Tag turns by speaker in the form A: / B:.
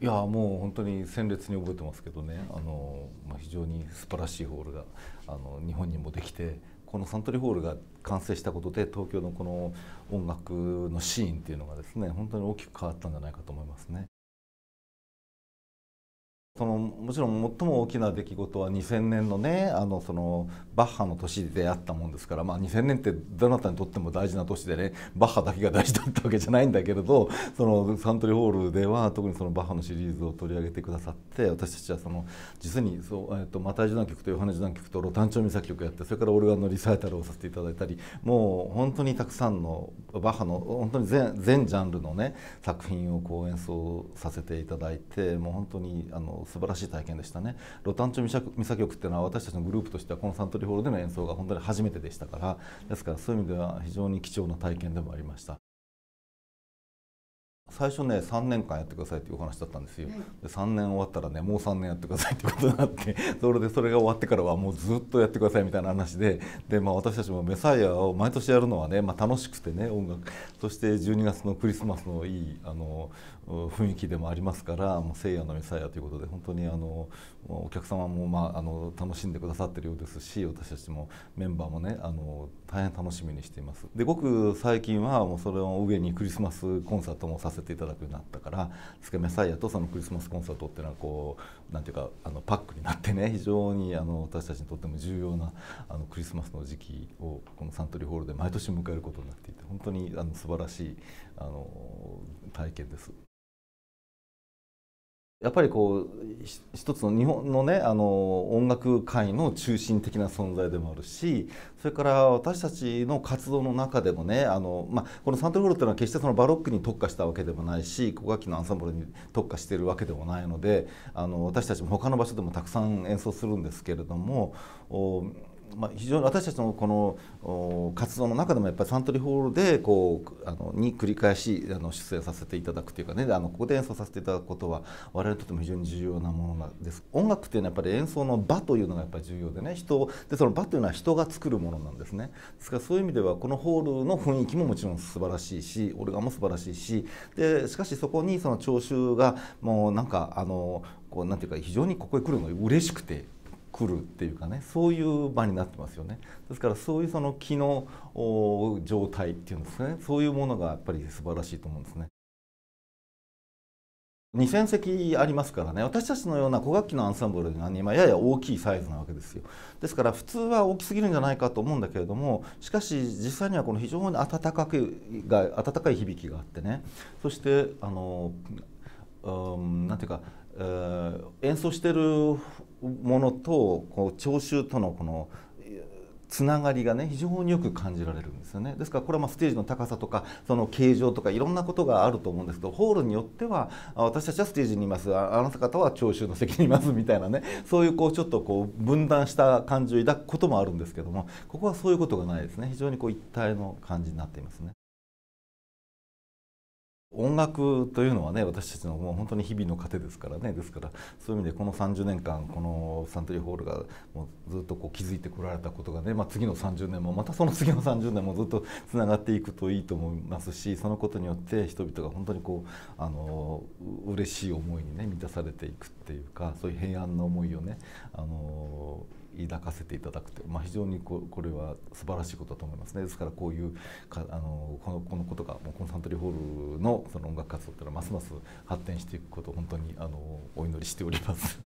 A: いやもう本当に鮮烈に覚えてますけどねあの、まあ、非常に素晴らしいホールがあの日本にもできてこのサントリーホールが完成したことで東京のこの音楽のシーンっていうのがですね本当に大きく変わったんじゃないかと思いますね。そのもちろん最も大きな出来事は2000年のねあのそのバッハの年であったもんですから、まあ、2000年ってどなたにとっても大事な年でねバッハだけが大事だったわけじゃないんだけれどそのサントリーホールでは特にそのバッハのシリーズを取り上げてくださって私たちはその実にそう、えー、とマタイ受難曲とヨハネ受難曲とロタンチョミサ曲やってそれからオルガンのリサイタルをさせていただいたりもう本当にたくさんのバッハの本当に全全ジャンルのね作品をこう演奏させていただいてもう本当にあの素晴らしい体験でしたね。ロタンチョミサ曲っていうのは私たちのグループとしてはこのサントリーホールでの演奏が本当に初めてでしたから。ですからそういう意味では非常に貴重な体験でもありました。最初ね3年間やってくださいっていうお話だったんですよ、で3年終わったらねもう3年やってくださいってことになって それでそれが終わってからはもうずっとやってくださいみたいな話でで、まあ、私たちもメサイアを毎年やるのはね、まあ、楽しくてね音楽。そして12月のクリスマスのいいあの雰囲気でもありますからもう聖夜のメサイアということで本当にあのお客様も、まあ、あの楽しんでくださってるようですし私たちもメンバーもねあの大変楽しみにしています。でごく最近はもうそれの上にクリスマスコンサートもさせていただくようになったからつけメサイアとそのクリスマスコンサートっていうのはこうなんていうかあのパックになってね 非常にあの私たちにとっても重要なあのクリスマスの時期をこのサントリーホールで毎年迎えることになっていて本当にあの素晴らしいあの体験です。やっぱりこう一つの日本のねあの音楽界の中心的な存在でもあるしそれから私たちの活動の中でもねあの、まあ、このサントリーホールっていうのは決してそのバロックに特化したわけでもないし古楽器のアンサンブルに特化しているわけでもないのであの私たちも他の場所でもたくさん演奏するんですけれども。まあ、非常に私たちのこの活動の中でもやっぱりサントリーホールでこうあのに繰り返しあの出演させていただくというかね。あのここで演奏させていただくことは我々にとっても非常に重要なものなんです。音楽っていうのはやっぱり演奏の場というのがやっぱり重要でね。人でその場というのは人が作るものなんですね。ですからそういう意味ではこのホールの雰囲気ももちろん素晴らしいしオルガンも素晴らしいし。でしかしそこにその聴衆がもうなんかあのこうなんていうか非常にここへ来るのが嬉しくて。来るっていうかねそういう場になってますよね。ですからそういうその気の状態っていうんですねそういうものがやっぱり素晴らしいと思うんですね。2,000席ありますからね私たちのような古楽器のアンサンブルが今やや大きいサイズなわけですよ。ですから普通は大きすぎるんじゃないかと思うんだけれどもしかし実際にはこの非常に温かくが温かい響きがあってね。そしてあのうんなんていうか、えー、演奏してるものとこう聴衆とのこのつながりがね非常によく感じられるんですよね。ですからこれはまステージの高さとかその形状とかいろんなことがあると思うんですけどホールによっては私たちはステージにいます。あなた方は聴衆の席にいますみたいなね。そういうこうちょっとこう分断した感じを抱くこともあるんですけどもここはそういうことがないですね。非常にこう一体の感じになっていますね。音楽というのはね私たちのもう本当に日々の糧ですからね。ですからそういう意味でこの30年間このサントリーホールがもうずっとこう築いてこられたことがね、まあ、次の30年もまたその次の30年もずっとつながっていくといいと思いますしそのことによって人々が本当にこうあの嬉しい思いにね満たされていくっていうかそういう平安の思いをねあの抱かせていただくという、まあ、非常にここれは素晴らしいことだと思いますねですからこういうかあのこのこのことがもうコンサントリーホールのその音楽活動というのはますます発展していくことを本当にあのお祈りしております。